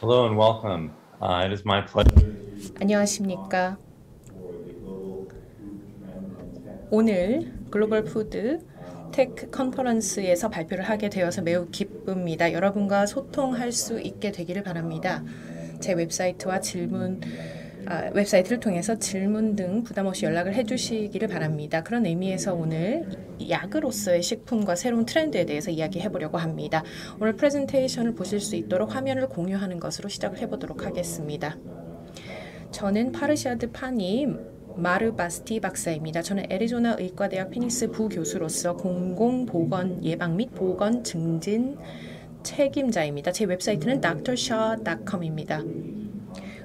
Hello and welcome. Uh, it is my pleasure. 안녕하십니까. 오늘 글로벌 푸드 테크 컨퍼런스에서 발표를 하게 되어서 매우 기쁩니다. 여러분과 소통할 수 있게 되기를 바랍니다. 제 웹사이트와 질문 아, 웹사이트를 통해서 질문 등 부담 없이 연락을 해주시기를 바랍니다. 그런 의미에서 오늘 약으로서의 식품과 새로운 트렌드에 대해서 이야기해 보려고 합니다. 오늘 프레젠테이션을 보실 수 있도록 화면을 공유하는 것으로 시작을 해보도록 하겠습니다. 저는 파르샤드 파니 마르바스티 박사입니다. 저는 애리조나 의과대학 피닉스 부교수로서 공공보건 예방 및 보건 증진 책임자입니다. 제 웹사이트는 doctorshad.com입니다.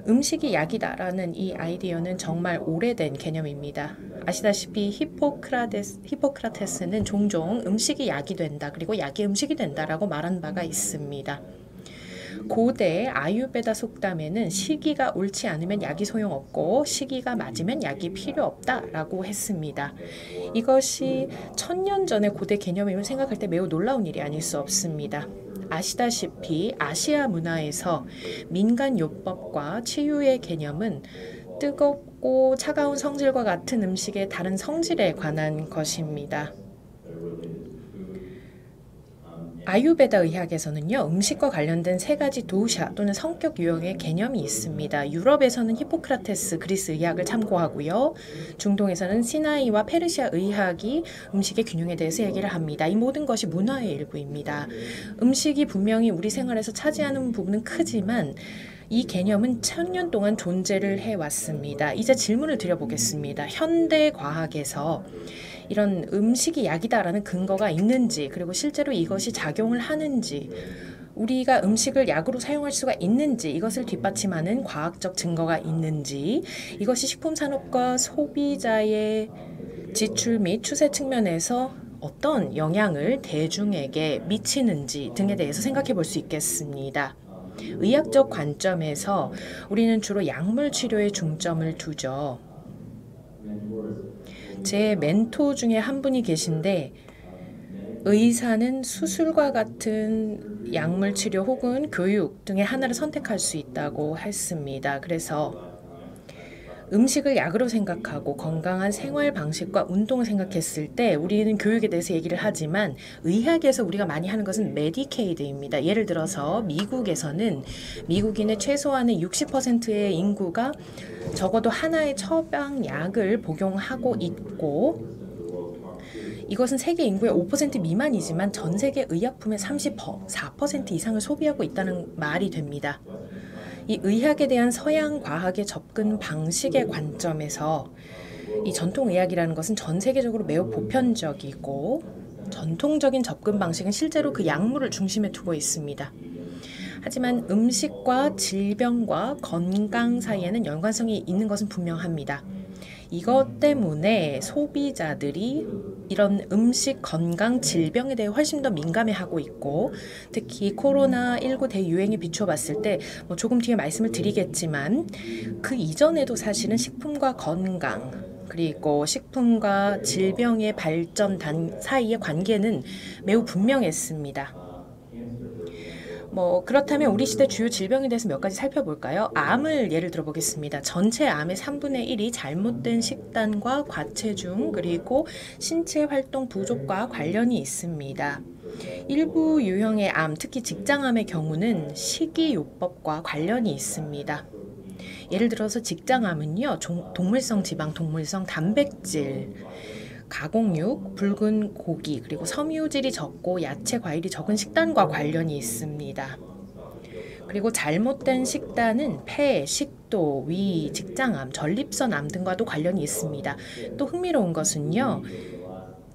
음식이 약이다라는 이 아이디어는 정말 오래된 개념입니다. 아시다시피 히포크라테스, 히포크라테스는 종종 음식이 약이 된다, 그리고 약이 음식이 된다라고 말한 바가 있습니다. 고대 아유베다 속담에는 시기가 옳지 않으면 약이 소용없고 시기가 맞으면 약이 필요 없다라고 했습니다. 이것이 천년 전의 고대 개념임을 생각할 때 매우 놀라운 일이 아닐 수 없습니다. 아시다시피 아시아 문화에서 민간 요법과 치유의 개념은 뜨겁고 차가운 성질과 같은 음식의 다른 성질에 관한 것입니다. 아유베다 의학에서는요 음식과 관련된 세 가지 도샤 또는 성격 유형의 개념이 있습니다. 유럽에서는 히포크라테스 그리스 의학을 참고하고요. 중동에서는 시나이와 페르시아 의학이 음식의 균형에 대해서 얘기를 합니다. 이 모든 것이 문화의 일부입니다. 음식이 분명히 우리 생활에서 차지하는 부분은 크지만 이 개념은 천년 동안 존재를 해왔습니다. 이제 질문을 드려보겠습니다. 현대 과학에서 이런 음식이 약이다라는 근거가 있는지 그리고 실제로 이것이 작용을 하는지 우리가 음식을 약으로 사용할 수가 있는지 이것을 뒷받침하는 과학적 증거가 있는지 이것이 식품 산업과 소비자의 지출 및 추세 측면에서 어떤 영향을 대중에게 미치는지 등에 대해서 생각해 볼 수 있겠습니다. 의학적 관점에서 우리는 주로 약물 치료에 중점을 두죠. 제 멘토 중에 한 분이 계신데 의사는 수술과 같은 약물 치료 혹은 교육 등의 하나를 선택할 수 있다고 했습니다. 그래서 음식을 약으로 생각하고 건강한 생활 방식과 운동을 생각했을 때 우리는 교육에 대해서 얘기를 하지만 의학에서 우리가 많이 하는 것은 medicate입니다. 예를 들어서 미국에서는 미국인의 최소한의 60%의 인구가 적어도 하나의 처방약을 복용하고 있고 이것은 세계 인구의 5% 미만이지만 전 세계 의약품의 34% 이상을 소비하고 있다는 말이 됩니다. 이 의학에 대한 서양 과학의 접근 방식의 관점에서 이 전통 의학이라는 것은 전 세계적으로 매우 보편적이고 전통적인 접근 방식은 실제로 그 약물을 중심에 두고 있습니다. 하지만 음식과 질병과 건강 사이에는 연관성이 있는 것은 분명합니다. 이것 때문에 소비자들이 이런 음식, 건강, 질병에 대해 훨씬 더 민감해하고 있고 특히 코로나19 대유행에 비춰봤을 때 뭐 조금 뒤에 말씀을 드리겠지만 그 이전에도 사실은 식품과 건강 그리고 식품과 질병의 발전 단 사이의 관계는 매우 분명했습니다. 뭐 그렇다면 우리 시대 주요 질병에 대해서 몇 가지 살펴볼까요? 암을 예를 들어 보겠습니다. 전체 암의 3분의 1이 잘못된 식단과 과체중 그리고 신체 활동 부족과 관련이 있습니다. 일부 유형의 암, 특히 직장암의 경우는 식이요법과 관련이 있습니다. 예를 들어서 직장암은요, 동물성 지방, 동물성 단백질, 가공육, 붉은 고기, 그리고 섬유질이 적고 야채, 과일이 적은 식단과 관련이 있습니다. 그리고 잘못된 식단은 폐, 식도, 위, 직장암, 전립선암 등과도 관련이 있습니다. 또 흥미로운 것은요.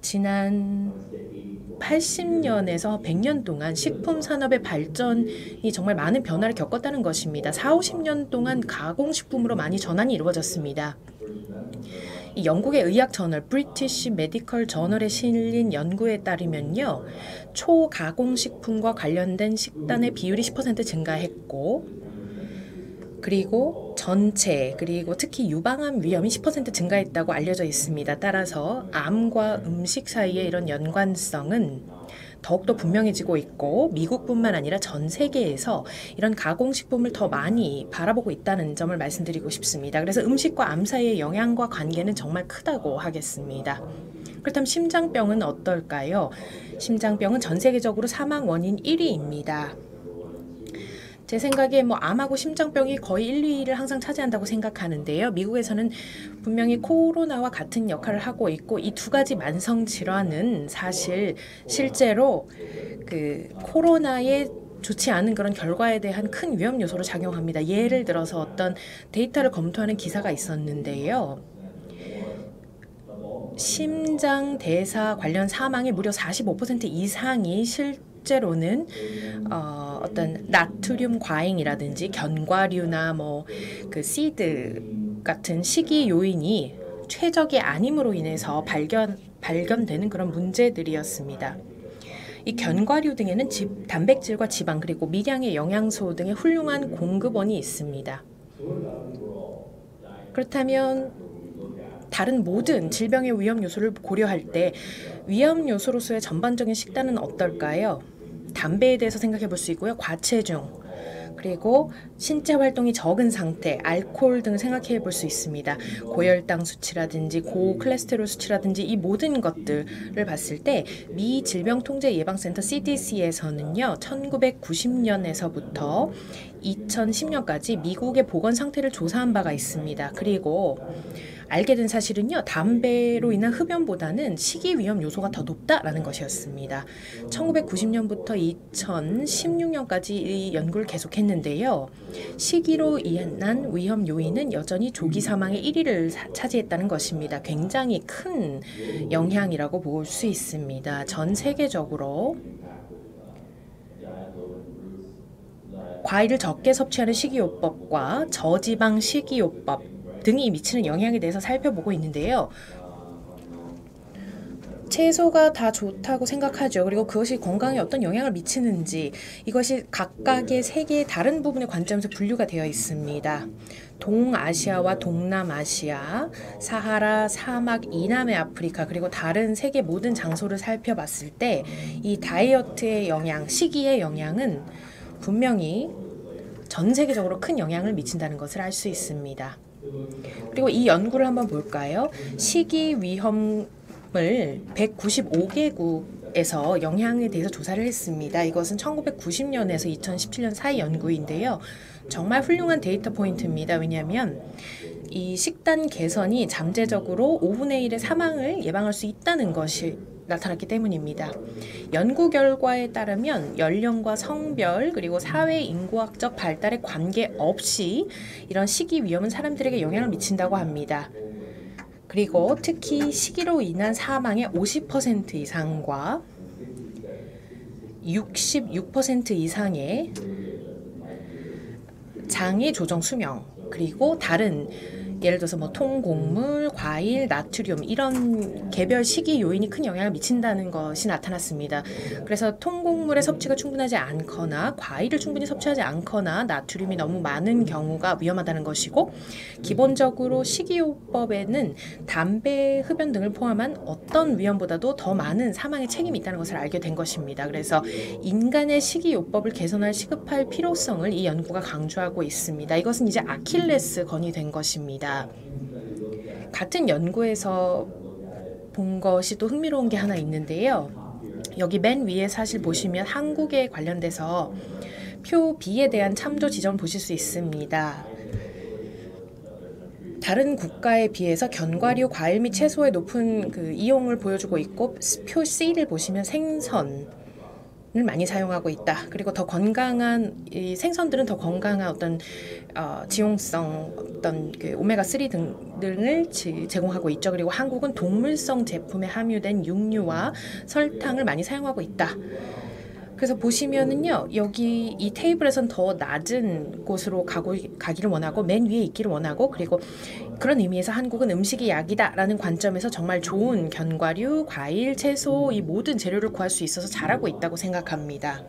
지난 80년에서 100년 동안 식품 산업의 발전이 정말 많은 변화를 겪었다는 것입니다. 4, 50년 동안 가공식품으로 많이 전환이 이루어졌습니다. 이 영국의 의학 저널 British Medical Journal에 실린 연구에 따르면요. 초가공 식품과 관련된 식단의 비율이 10% 증가했고 그리고 전체 그리고 특히 유방암 위험이 10% 증가했다고 알려져 있습니다. 따라서 암과 음식 사이의 이런 연관성은 더욱더 분명해지고 있고 미국뿐만 아니라 전 세계에서 이런 가공식품을 더 많이 바라보고 있다는 점을 말씀드리고 싶습니다. 그래서 음식과 암 사이의 영향과 관계는 정말 크다고 하겠습니다. 그렇다면 심장병은 어떨까요? 심장병은 전 세계적으로 사망 원인 1위입니다. 제 생각에 뭐 암하고 심장병이 거의 1, 2위를 항상 차지한다고 생각하는데요. 미국에서는 분명히 코로나와 같은 역할을 하고 있고 이 두 가지 만성 질환은 사실 실제로 그 코로나에 좋지 않은 그런 결과에 대한 큰 위험 요소로 작용합니다. 예를 들어서 어떤 데이터를 검토하는 기사가 있었는데요. 심장 대사 관련 사망의 무려 45% 이상이 실 제로는 어, 어떤 나트륨 과잉이라든지 견과류나 뭐 그 시드 같은 식이 요인이 최적이 아님으로 인해서 발견 발견되는 그런 문제들이었습니다. 이 견과류 등에는 집, 단백질과 지방 그리고 미량의 영양소 등의 훌륭한 공급원이 있습니다. 그렇다면 다른 모든 질병의 위험 요소를 고려할 때 위험 요소로서의 전반적인 식단은 어떨까요? 담배에 대해서 생각해 볼 수 있고요. 과체중, 그리고 신체 활동이 적은 상태, 알코올 등을 생각해 볼 수 있습니다. 고혈당 수치라든지 고콜레스테롤 수치라든지 이 모든 것들을 봤을 때 미 질병통제 예방센터 CDC에서는요, 1990년에서부터 2010년까지 미국의 보건 상태를 조사한 바가 있습니다. 그리고 알게 된 사실은요, 담배로 인한 흡연보다는 식이 위험 요소가 더 높다라는 것이었습니다. 1990년부터 2016년까지 이 연구를 계속했는데요. 식이로 인한 위험 요인은 여전히 조기 사망의 1위를 차지했다는 것입니다. 굉장히 큰 영향이라고 볼 수 있습니다. 전 세계적으로 과일을 적게 섭취하는 식이요법과 저지방 식이요법 등이 미치는 영향에 대해서 살펴보고 있는데요. 채소가 다 좋다고 생각하죠. 그리고 그것이 건강에 어떤 영향을 미치는지 이것이 각각의 세계의 다른 부분의 관점에서 분류가 되어 있습니다. 동아시아와 동남아시아, 사하라, 사막, 이남의 아프리카 그리고 다른 세계 모든 장소를 살펴봤을 때 이 다이어트의 영향, 시기의 영향은 분명히 전 세계적으로 큰 영향을 미친다는 것을 알 수 있습니다. 그리고 이 연구를 한번 볼까요? 식이 위험을 195개국에서 영향에 대해서 조사를 했습니다. 이것은 1990년에서 2017년 사이 연구인데요. 정말 훌륭한 데이터 포인트입니다. 왜냐하면 이 식단 개선이 잠재적으로 5분의 1의 사망을 예방할 수 있다는 것이 나타났기 때문입니다. 연구 결과에 따르면 연령과 성별 그리고 사회 인구학적 발달에 관계없이 이런 식이 위험은 사람들에게 영향을 미친다고 합니다. 그리고 특히 식이로 인한 사망의 50% 이상과 66% 이상의 장애 조정 수명 그리고 다른 예를 들어서 뭐 통곡물, 과일, 나트륨 이런 개별 식이 요인이 큰 영향을 미친다는 것이 나타났습니다. 그래서 통곡물의 섭취가 충분하지 않거나 과일을 충분히 섭취하지 않거나 나트륨이 너무 많은 경우가 위험하다는 것이고 기본적으로 식이요법에는 담배, 흡연 등을 포함한 어떤 위험보다도 더 많은 사망의 책임이 있다는 것을 알게 된 것입니다. 그래서 인간의 식이요법을 개선할 시급할 필요성을 이 연구가 강조하고 있습니다. 이것은 이제 아킬레스 건이 된 것입니다. 같은 연구에서 본 것이 또 흥미로운 게 하나 있는데요. 여기 맨 위에 사실 보시면 한국에 관련돼서 표 B에 대한 참조 지점 보실 수 있습니다. 다른 국가에 비해서 견과류, 과일 및 채소의 높은 그 이용을 보여주고 있고 표 C를 보시면 생선 을 많이 사용하고 있다. 그리고 더 건강한 이 생선들은 더 건강한 어떤 어, 지용성 어떤 그 오메가 3 등, 등을 지, 제공하고 있죠. 그리고 한국은 동물성 제품에 함유된 육류와 설탕을 많이 사용하고 있다. 그래서 보시면은요 여기 이 테이블에선 더 낮은 곳으로 가고 가기를 원하고 맨 위에 있기를 원하고 그리고 그런 의미에서 한국은 음식이 약이다라는 관점에서 정말 좋은 견과류, 과일, 채소 이 모든 재료를 구할 수 있어서 잘하고 있다고 생각합니다.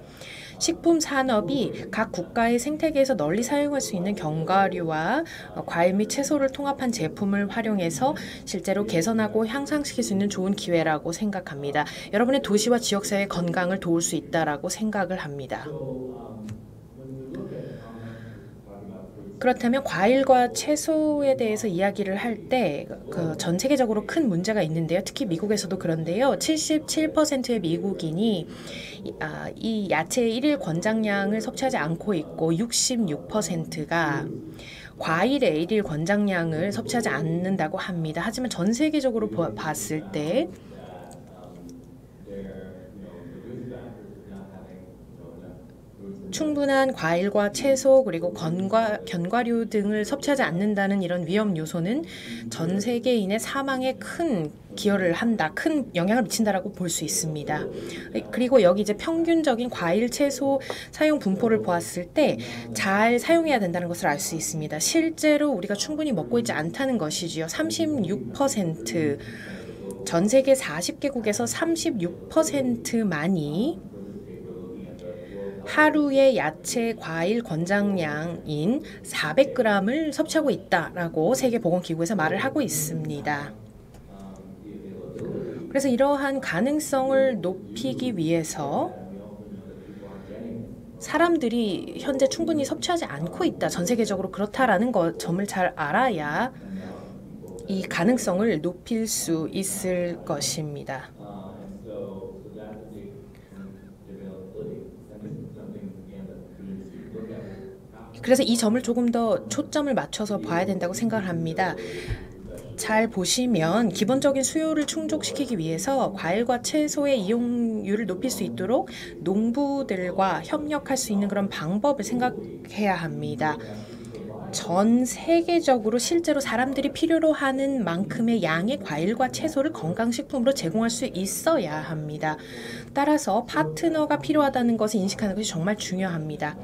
식품 산업이 각 국가의 생태계에서 널리 사용할 수 있는 견과류와 어, 과일 및 채소를 통합한 제품을 활용해서 실제로 개선하고 향상시킬 수 있는 좋은 기회라고 생각합니다. 여러분의 도시와 지역사회의 건강을 도울 수 있다라고 생각을 합니다. 그렇다면 과일과 채소에 대해서 이야기를 할 때 그 전 세계적으로 큰 문제가 있는데요. 특히 미국에서도 그런데요. 77%의 미국인이 이- 아, 이 야채의 일일 권장량을 섭취하지 않고 있고 66%가 과일의 일일 권장량을 섭취하지 않는다고 합니다. 하지만 전 세계적으로 보- 봤을 때 충분한 과일과 채소 그리고 건과 견과류 등을 섭취하지 않는다는 이런 위험 요소는 전 세계인의 사망에 큰 기여를 한다, 큰 영향을 미친다라고 볼 수 있습니다. 그리고 여기 이제 평균적인 과일 채소 사용 분포를 보았을 때 잘 사용해야 된다는 것을 알 수 있습니다. 실제로 우리가 충분히 먹고 있지 않다는 것이지요. 36%전 세계 40개국에서 36%만이 하루의 야채 과일 권장량인 400g을 섭취하고 있다라고 세계보건기구에서 말을 하고 있습니다. 그래서 이러한 가능성을 높이기 위해서 사람들이 현재 충분히 섭취하지 않고 있다. 전 세계적으로 그렇다라는 것 점을 잘 알아야 이 가능성을 높일 수 있을 것입니다. 그래서 이 점을 조금 더 초점을 맞춰서 봐야 된다고 생각을 합니다. 잘 보시면 기본적인 수요를 충족시키기 위해서 과일과 채소의 이용률을 높일 수 있도록 농부들과 협력할 수 있는 그런 방법을 생각해야 합니다. 전 세계적으로 실제로 사람들이 필요로 하는 만큼의 양의 과일과 채소를 건강식품으로 제공할 수 있어야 합니다. 따라서 파트너가 필요하다는 것을 인식하는 것이 정말 중요합니다.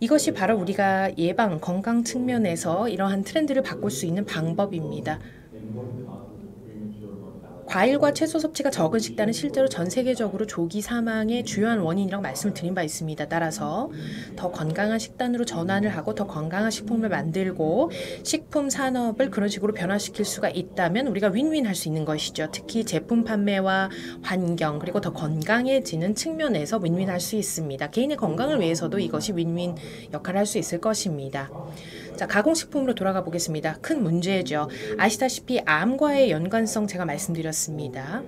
이것이 바로 우리가 예방, 건강 측면에서 이러한 트렌드를 바꿀 수 있는 방법입니다. 과일과 채소 섭취가 적은 식단은 실제로 전 세계적으로 조기 사망의 주요한 원인이라고 말씀을 드린 바 있습니다. 따라서 더 건강한 식단으로 전환을 하고 더 건강한 식품을 만들고 식품 산업을 그런 식으로 변화시킬 수가 있다면 우리가 윈윈 할 수 있는 것이죠. 특히 제품 판매와 환경 그리고 더 건강해지는 측면에서 윈윈 할 수 있습니다. 개인의 건강을 위해서도 이것이 윈윈 역할을 할 수 있을 것입니다. 자, 가공식품으로 돌아가 보겠습니다. 큰 문제죠. 아시다시피 암과의 연관성 제가 말씀드렸습니다.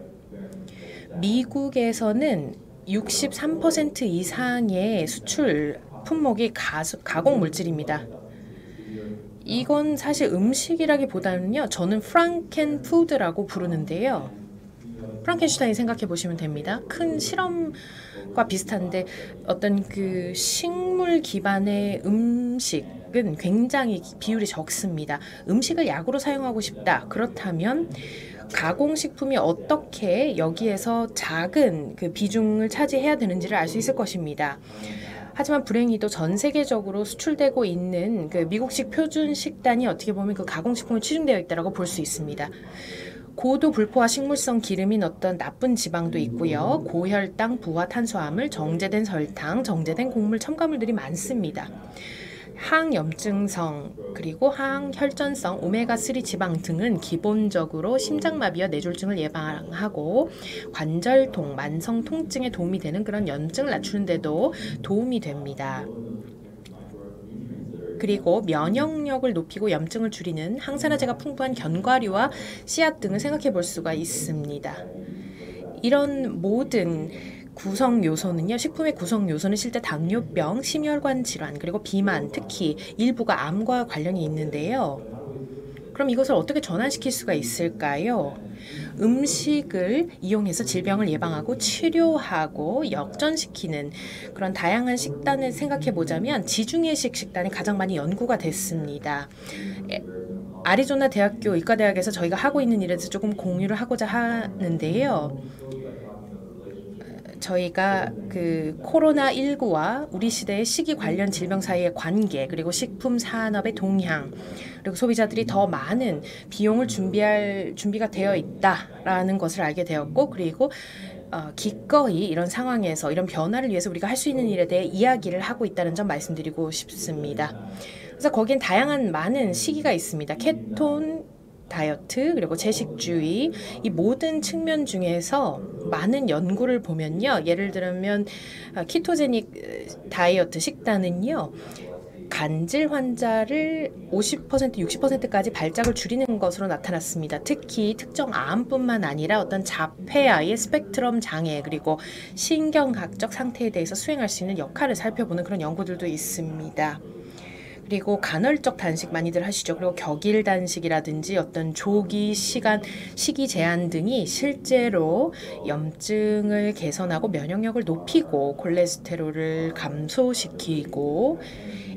미국에서는 63% 이상의 수출 품목이 가수, 가공 물질입니다. 이건 사실 음식이라기보다는요, 저는 프랑켄 푸드라고 부르는데요. 프랑켄슈타인 생각해 보시면 됩니다. 큰 실험과 비슷한데 어떤 그 식물 기반의 음식 은 굉장히 비율이 적습니다. 음식을 약으로 사용하고 싶다. 그렇다면 가공식품이 어떻게 여기에서 작은 그 비중을 차지해야 되는지를 알 수 있을 것입니다. 하지만 불행히도 전 세계적으로 수출되고 있는 그 미국식 표준 식단이 어떻게 보면 그 가공식품에 치중되어 있다고 볼 수 있습니다. 고도 불포화 식물성 기름인 어떤 나쁜 지방도 있고요. 고혈당, 부화 탄수화물, 정제된 설탕, 정제된 곡물, 첨가물들이 많습니다. 항염증성 그리고 항혈전성 오메가3 지방 등은 기본적으로 심장마비와 뇌졸중을 예방하고 관절통, 만성 통증에 도움이 되는 그런 염증을 낮추는 데도 도움이 됩니다. 그리고 면역력을 높이고 염증을 줄이는 항산화제가 풍부한 견과류와 씨앗 등을 생각해 볼 수가 있습니다. 이런 모든 구성 요소는요, 식품의 구성 요소는 실제 당뇨병, 심혈관 질환, 그리고 비만, 특히 일부가 암과 관련이 있는데요. 그럼 이것을 어떻게 전환시킬 수가 있을까요? 음식을 이용해서 질병을 예방하고 치료하고 역전시키는 그런 다양한 식단을 생각해 보자면 지중해식 식단이 가장 많이 연구가 됐습니다. 에, 아리조나 대학교 의과대학에서 저희가 하고 있는 일에서 조금 공유를 하고자 하는데요. 저희가 그 코로나 19와 우리 시대의 식이 관련 질병 사이의 관계 그리고 식품 산업의 동향 그리고 소비자들이 더 많은 비용을 준비할 준비가 되어 있다라는 것을 알게 되었고 그리고 어, 기꺼이 이런 상황에서 이런 변화를 위해서 우리가 할 수 있는 일에 대해 이야기를 하고 있다는 점 말씀드리고 싶습니다. 그래서 거기엔 다양한 많은 시기가 있습니다. 케톤 다이어트 그리고 채식주의 이 모든 측면 중에서 많은 연구를 보면요. 예를 들면 아, 키토제닉 어, 다이어트 식단은요. 간질 환자를 50% 60%까지 발작을 줄이는 것으로 나타났습니다. 특히 특정 암뿐만 아니라 어떤 자폐아의 스펙트럼 장애 그리고 신경학적 상태에 대해서 수행할 수 있는 역할을 살펴보는 그런 연구들도 있습니다. 그리고 간헐적 단식 많이들 하시죠. 그리고 격일 단식이라든지 어떤 조기 시간 시기 제한 등이 실제로 염증을 개선하고 면역력을 높이고 콜레스테롤을 감소시키고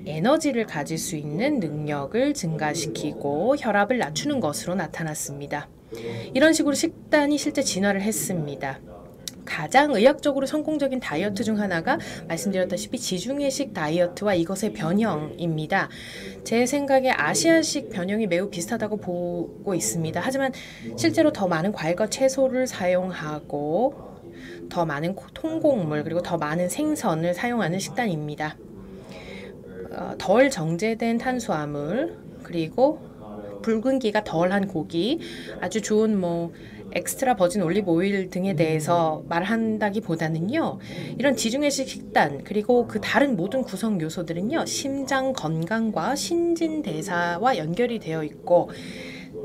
에너지를 가질 수 있는 능력을 증가시키고 혈압을 낮추는 것으로 나타났습니다. 이런 식으로 식단이 실제 진화를 했습니다. 가장 의학적으로 성공적인 다이어트 중 하나가 말씀드렸다시피 지중해식 다이어트와 이것의 변형입니다. 제 생각에 아시아식 변형이 매우 비슷하다고 보고 있습니다. 하지만 실제로 더 많은 과일과 채소를 사용하고 더 많은 통곡물 그리고 더 많은 생선을 사용하는 식단입니다. 어, 덜 정제된 탄수화물 그리고 붉은기가 덜한 고기 아주 좋은 뭐 extra virgin 올리브 오일 등에 대해서 말한다기보다는요. 이런 지중해식 식단 그리고 그 다른 모든 구성 요소들은요. 심장 건강과 신진대사와 연결이 되어 있고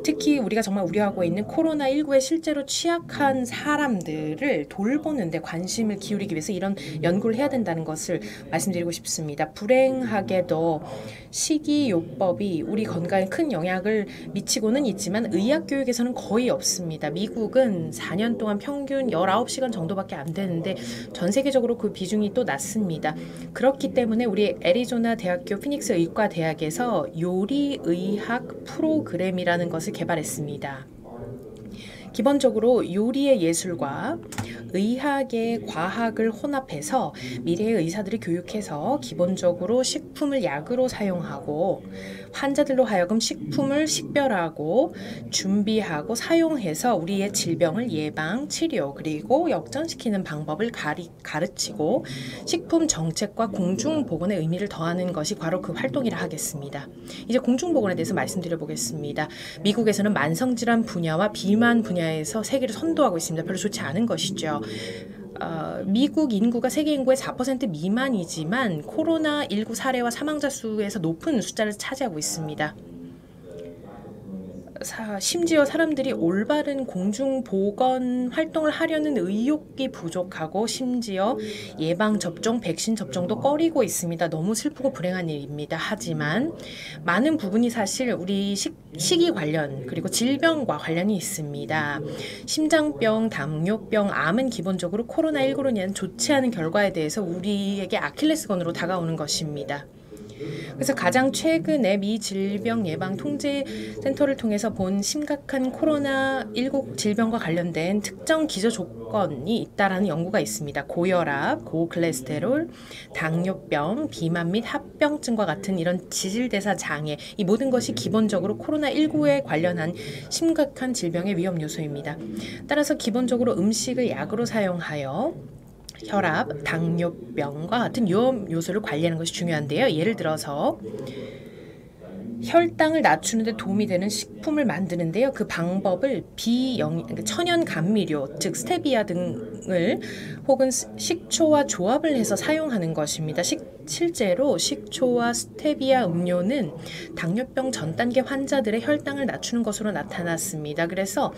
특히 우리가 정말 우려하고 있는 코로나19에 실제로 취약한 사람들을 돌보는데 관심을 기울이기 위해서 이런 연구를 해야 된다는 것을 말씀드리고 싶습니다. 불행하게도 식이요법이 우리 건강에 큰 영향을 미치고는 있지만 의학 교육에서는 거의 없습니다. 미국은 4년 동안 평균 19시간 정도밖에 안 되는데 전 세계적으로 그 비중이 또 낮습니다. 그렇기 때문에 우리 애리조나 대학교 피닉스 의과 대학에서 요리의학 프로그램이라는 것을 개발했습니다. 기본적으로 요리의 예술과 의학의 과학을 혼합해서 미래의 의사들을 교육해서 기본적으로 식품을 약으로 사용하고 환자들로 하여금 식품을 식별하고 준비하고 사용해서 우리의 질병을 예방, 치료 그리고 역전시키는 방법을 가리, 가르치고 식품 정책과 공중 보건의 의미를 더하는 것이 바로 그 활동이라 하겠습니다. 이제 공중 보건에 대해서 말씀드려 보겠습니다. 미국에서는 만성 질환 분야와 비만 분야 에서 세계를 선도하고 있습니다. 별로 좋지 않은 것이죠. 어, 미국 인구가 세계 인구의 4% 미만이지만 코로나 19 사례와 사망자 수에서 높은 숫자를 차지하고 있습니다. 사, 심지어 사람들이 올바른 공중 보건 활동을 하려는 의욕이 부족하고 심지어 예방 접종, 백신 접종도 꺼리고 있습니다. 너무 슬프고 불행한 일입니다. 하지만 많은 부분이 사실 우리 식, 식이 관련 그리고 질병과 관련이 있습니다. 심장병, 당뇨병, 암은 기본적으로 코로나19로 인한 좋지 않은 결과에 대해서 우리에게 아킬레스건으로 다가오는 것입니다. 그래서 가장 최근에 미 질병 예방 통제 센터를 통해서 본 심각한 코로나19 질병과 관련된 특정 기저 조건이 있다라는 연구가 있습니다. 고혈압, 고콜레스테롤, 당뇨병, 비만 및 합병증과 같은 이런 지질대사 장애 이 모든 것이 기본적으로 코로나19에 관련한 심각한 질병의 위험 요소입니다. 따라서 기본적으로 음식을 약으로 사용하여 혈압, 당뇨병과 같은 위험 요소를 관리하는 것이 중요한데요. 예를 들어서 혈당을 낮추는 데 도움이 되는 식품을 만드는데요. 그 방법을 비영 그러니까 천연 감미료, 즉 스테비아 등을 혹은 식초와 조합을 해서 사용하는 것입니다. 식, 실제로 식초와 스테비아 음료는 당뇨병 전 단계 환자들의 혈당을 낮추는 것으로 나타났습니다. 그래서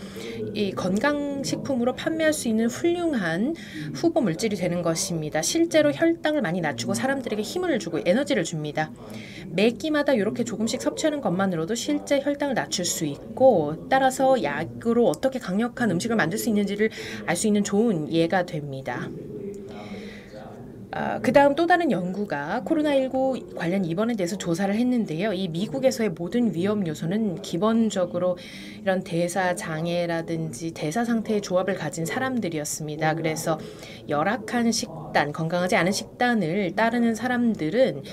이 건강식품으로 판매할 수 있는 훌륭한 후보 물질이 되는 것입니다. 실제로 혈당을 많이 낮추고 사람들에게 힘을 주고 에너지를 줍니다. 매 끼마다 이렇게 조금씩 섭취하는 것만으로도 실제 혈당을 낮출 수 있고 따라서 약으로 어떻게 강력한 음식을 만들 수 있는지를 알 수 있는 좋은 예가 됩니다. 아, 그 다음 또 다른 연구가 코로나19 관련 입원에 대해서 조사를 했는데요. 이 미국에서의 모든 위험 요소는 기본적으로 이런 대사 장애라든지 대사 상태의 조합을 가진 사람들이었습니다. 그래서 열악한 식단, 건강하지 않은 식단을 따르는 사람들은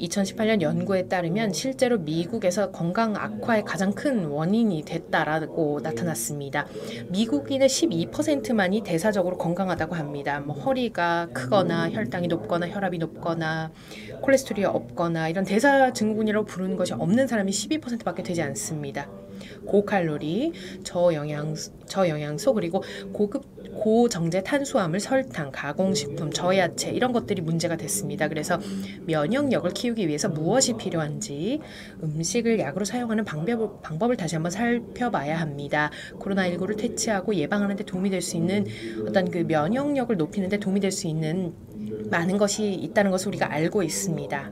2018년 연구에 따르면 실제로 미국에서 건강 악화의 가장 큰 원인이 됐다라고 나타났습니다. 미국인의 12%만이 대사적으로 건강하다고 합니다. 뭐 허리가 크거나 혈당이 높거나 혈압이 높거나 콜레스테롤이 없거나 이런 대사 증후군이라고 부르는 것이 없는 사람이 12%밖에 되지 않습니다. 고칼로리, 저영양 저영양소 그리고 고급 고정제 탄수화물, 설탕, 가공식품, 저야채 이런 것들이 문제가 됐습니다. 그래서 면역력을 키우기 위해서 무엇이 필요한지 음식을 약으로 사용하는 방법을, 방법을 다시 한번 살펴봐야 합니다. 코로나19를 퇴치하고 예방하는 데 도움이 될 수 있는 어떤 그 면역력을 높이는 데 도움이 될 수 있는 많은 것이 있다는 것을 우리가 알고 있습니다.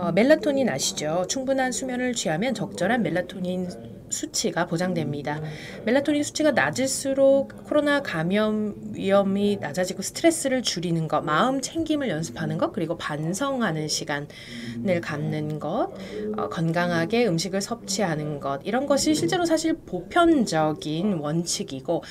어, 멜라토닌 아시죠? 충분한 수면을 취하면 적절한 멜라토닌 수치가 보장됩니다. 멜라토닌 수치가 낮을수록 코로나 감염 위험이 낮아지고 스트레스를 줄이는 것, 마음 챙김을 연습하는 것, 그리고 반성하는 시간을 갖는 것, 어, 건강하게 음식을 섭취하는 것, 이런 것이 실제로 사실 보편적인 원칙이고,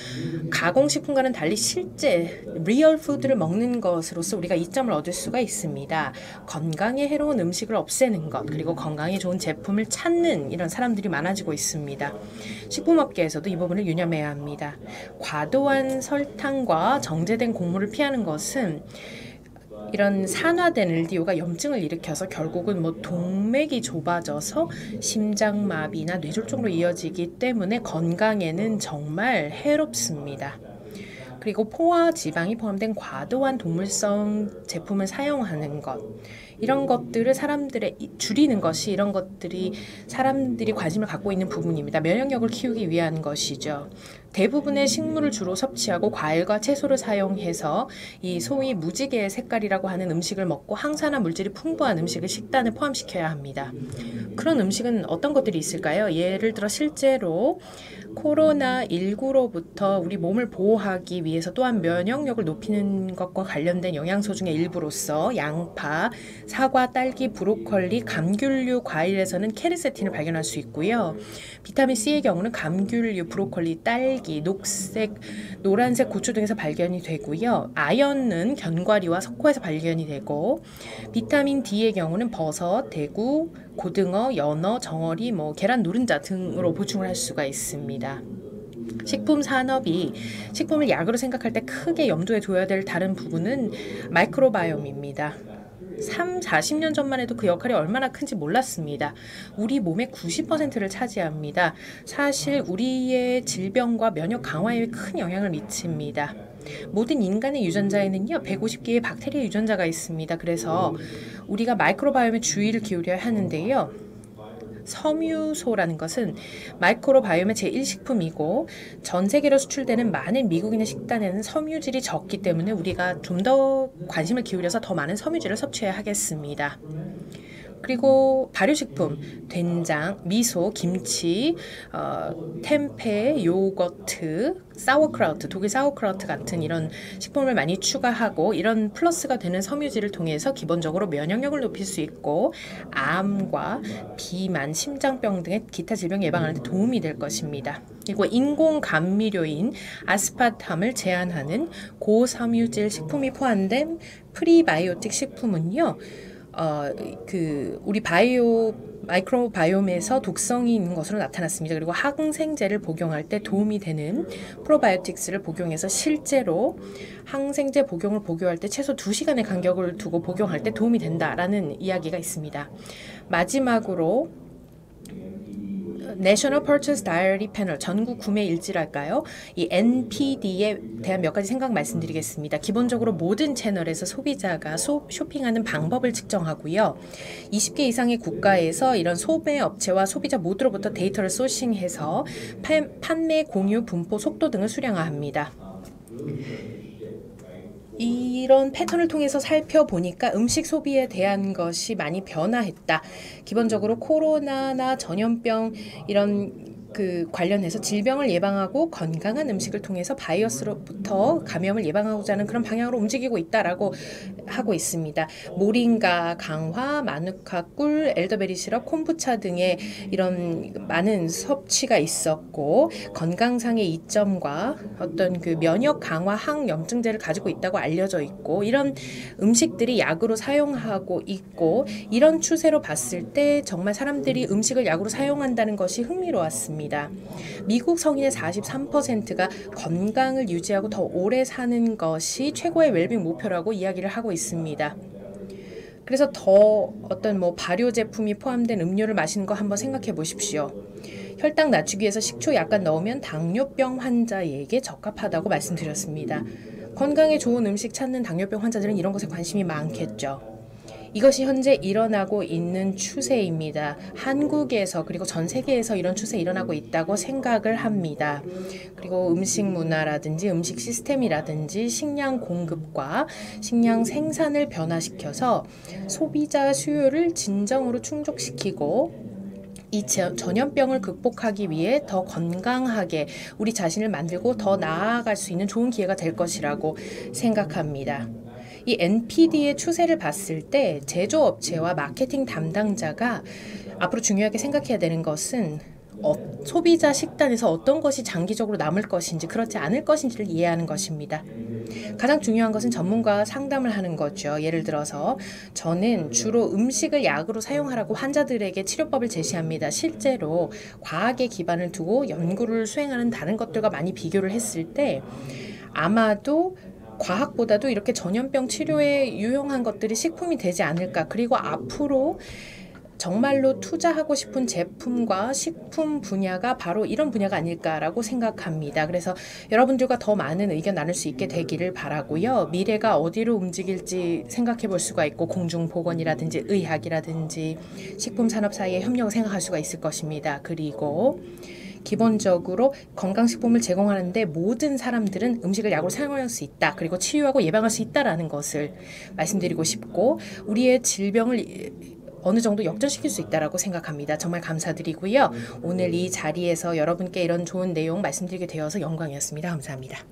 가공식품과는 달리 실제 real food를 먹는 것으로서 우리가 이점을 얻을 수가 있습니다. 건강에 해로운 음식을 없애는 것, 그리고 건강에 좋은 제품을 찾는 이런 사람들이 많아지고 있습니다. 식품업계에서도 이 부분을 유념해야 합니다. 과도한 설탕과 정제된 곡물을 피하는 것은 이런 산화된 LDO가 염증을 일으켜서 결국은 뭐 동맥이 좁아져서 심장마비나 뇌졸중으로 이어지기 때문에 건강에는 정말 해롭습니다. 그리고 포화 지방이 포함된 과도한 동물성 제품을 사용하는 것 이런 것들을 사람들의 줄이는 것이 이런 것들이 사람들이 관심을 갖고 있는 부분입니다. 면역력을 키우기 위한 것이죠. 대부분의 식물을 주로 섭취하고 과일과 채소를 사용해서 이 소위 무지개의 색깔이라고 하는 음식을 먹고 항산화 물질이 풍부한 음식을 식단에 포함시켜야 합니다. 그런 음식은 어떤 것들이 있을까요? 예를 들어 실제로 코로나19로부터 우리 몸을 보호하기 위해서 또한 면역력을 높이는 것과 관련된 영양소 중에 일부로서 양파, 사과, 딸기, 브로콜리, 감귤류 과일에서는 케르세틴을 발견할 수 있고요. 비타민 C의 경우는 감귤류, 브로콜리, 딸기, 녹색, 노란색 고추 등에서 발견이 되고요. 아연은 견과류와 석화에서 발견이 되고 비타민 D의 경우는 버섯, 대구, 고등어, 연어, 정어리, 뭐 계란 노른자 등으로 보충을 할 수가 있습니다. 식품 산업이 식품을 약으로 생각할 때 크게 염두에 둬야 될 다른 부분은 microbiome입니다. 3, 40년 전만 해도 그 역할이 얼마나 큰지 몰랐습니다. 우리 몸의 90%를 차지합니다. 사실 우리의 질병과 면역 강화에 큰 영향을 미칩니다. 모든 인간의 유전자에는요, 150개의 박테리아 유전자가 있습니다. 그래서 우리가 microbiome에 주의를 기울여야 하는데요. 섬유소라는 것은 microbiome의 제1식품이고 전 세계로 수출되는 많은 미국인의 식단에는 섬유질이 적기 때문에 우리가 좀 더 관심을 기울여서 더 많은 섬유질을 섭취해야 하겠습니다. 그리고 발효식품, 된장, 미소, 김치, 어, 템페, 요거트, 사워크라우트, 독일 사워크라우트 같은 이런 식품을 많이 추가하고 이런 플러스가 되는 섬유질을 통해서 기본적으로 면역력을 높일 수 있고 암과 비만, 심장병 등의 기타 질병 예방하는 데 도움이 될 것입니다. 그리고 인공 감미료인 아스파탐을 제한하는 고섬유질 식품이 포함된 prebiotic 식품은요. 어, 그 우리 bio microbiome에서 독성이 있는 것으로 나타났습니다. 그리고 항생제를 복용할 때 도움이 되는 probiotics를 복용해서 실제로 항생제 복용을 복용할 때 최소 2시간의 간격을 두고 복용할 때 도움이 된다라는 이야기가 있습니다. 마지막으로 National Purchase Diary Panel 전국 구매 일지랄까요? 이 NPD에 대한 몇 가지 생각 말씀드리겠습니다. 기본적으로 모든 채널에서 소비자가 소, 쇼핑하는 방법을 측정하고요. 20개 이상의 국가에서 이런 소매 업체와 소비자 모두로부터 데이터를 소싱해서 판매, 공유, 분포, 속도 등을 수량화합니다. 이런 패턴을 통해서 살펴보니까 음식 소비에 대한 것이 많이 변화했다. 기본적으로 코로나나 전염병 이런 그 관련해서 질병을 예방하고 건강한 음식을 통해서 바이러스로부터 감염을 예방하고자 하는 그런 방향으로 움직이고 있다라고 하고 있습니다. 모링가, 강화, 마누카, 꿀, 엘더베리 시럽, 콤부차 등의 이런 많은 섭취가 있었고 건강상의 이점과 어떤 그 면역 강화 항염증제를 가지고 있다고 알려져 있고 이런 음식들이 약으로 사용하고 있고 이런 추세로 봤을 때 정말 사람들이 음식을 약으로 사용한다는 것이 흥미로웠습니다. 미국 성인의 43%가 건강을 유지하고 더 오래 사는 것이 최고의 웰빙 목표라고 이야기를 하고 있습니다. 그래서 더 어떤 뭐 발효 제품이 포함된 음료를 마시는 거 한번 생각해 보십시오. 혈당 낮추기 위해서 식초 약간 넣으면 당뇨병 환자에게 적합하다고 말씀드렸습니다. 건강에 좋은 음식 찾는 당뇨병 환자들은 이런 것에 관심이 많겠죠. 이것이 현재 일어나고 있는 추세입니다. 한국에서 그리고 전 세계에서 이런 추세 일어나고 있다고 생각을 합니다. 그리고 음식 문화라든지 음식 시스템이라든지 식량 공급과 식량 생산을 변화시켜서 소비자 수요를 진정으로 충족시키고 이 저- 전염병을 극복하기 위해 더 건강하게 우리 자신을 만들고 더 나아갈 수 있는 좋은 기회가 될 것이라고 생각합니다. 이 NPD의 추세를 봤을 때 제조업체와 마케팅 담당자가 앞으로 중요하게 생각해야 되는 것은 어, 소비자 식단에서 어떤 것이 장기적으로 남을 것인지 그렇지 않을 것인지를 이해하는 것입니다. 가장 중요한 것은 전문가와 상담을 하는 거죠. 예를 들어서 저는 주로 음식을 약으로 사용하라고 환자들에게 치료법을 제시합니다. 실제로 과학에 기반을 두고 연구를 수행하는 다른 것들과 많이 비교를 했을 때 아마도 과학보다도 이렇게 전염병 치료에 유용한 것들이 식품이 되지 않을까. 그리고 앞으로 정말로 투자하고 싶은 제품과 식품 분야가 바로 이런 분야가 아닐까라고 생각합니다. 그래서 여러분들과 더 많은 의견 나눌 수 있게 되기를 바라고요. 미래가 어디로 움직일지 생각해 볼 수가 있고 공중보건이라든지 의학이라든지 식품 산업 사이의 협력을 생각할 수가 있을 것입니다. 그리고 기본적으로 건강식품을 제공하는데 모든 사람들은 음식을 약으로 사용할 수 있다. 그리고 치유하고 예방할 수 있다라는 것을 말씀드리고 싶고 우리의 질병을 어느 정도 역전시킬 수 있다라고 생각합니다. 정말 감사드리고요. 오늘 이 자리에서 여러분께 이런 좋은 내용 말씀드리게 되어서 영광이었습니다. 감사합니다.